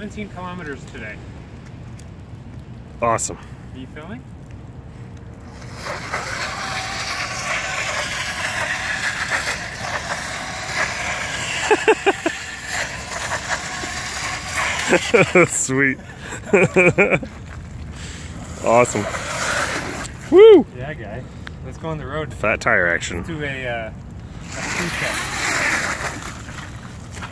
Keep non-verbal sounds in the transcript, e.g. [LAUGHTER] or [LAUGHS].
17 kilometers today. Awesome. Are you filming? [LAUGHS] Sweet. awesome. Woo! Yeah, guy. Let's go on the road Fat tire action. to a, uh, a.